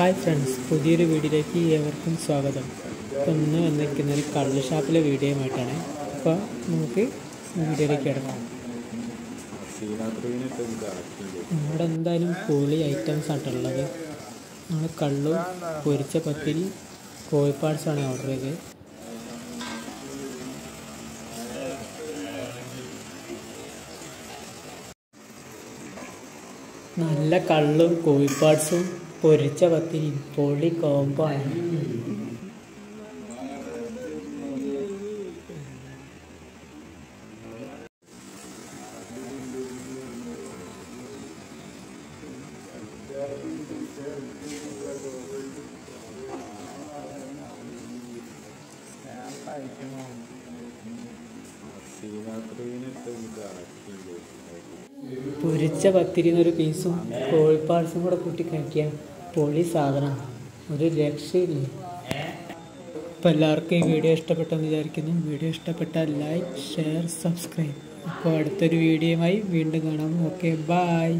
Hi friends പുതിയൊരു വീഡിയോയിലേക്ക് ഏവർക്കും സ്വാഗതം. ഇപ്പം ഇന്ന് വന്നിരിക്കുന്ന ഒരു കള്ള് ഷാപ്പിലെ വീഡിയോയുമായിട്ടാണ്. അപ്പോൾ നമുക്ക് വീഡിയോയിലേക്ക് കിടക്കാം. ഇവിടെ എന്തായാലും പൊളി ഐറ്റംസ് ആയിട്ടുള്ളത് നമ്മൾ കള്ളും പൊരിച്ച പത്തിരി കോഴിപ്പാട്സാണ് ഓർഡർ ചെയ്തത്. നല്ല കള്ളും കോഴിപ്പാട്സും പൊരിച്ച പത്തിരിയും പൊളി കോമ്പോ ആണ് പൊരിച്ച പത്തിരി എന്നൊരു പീസും കോഴിപ്പാഴ്സും കൂടെ കൂട്ടി കഴിക്കാൻ പൊളി സാധനമാണ് ഒരു രക്ഷയില്ല? അപ്പോൾ എല്ലാവർക്കും ഈ വീഡിയോ ഇഷ്ടപ്പെട്ടെന്ന് വിചാരിക്കുന്നു. വീഡിയോ ഇഷ്ടപ്പെട്ടാൽ ലൈക്ക് ഷെയർ സബ്സ്ക്രൈബ് അപ്പോൾ അടുത്തൊരു വീഡിയോയുമായി വീണ്ടും കാണാം. Okay bye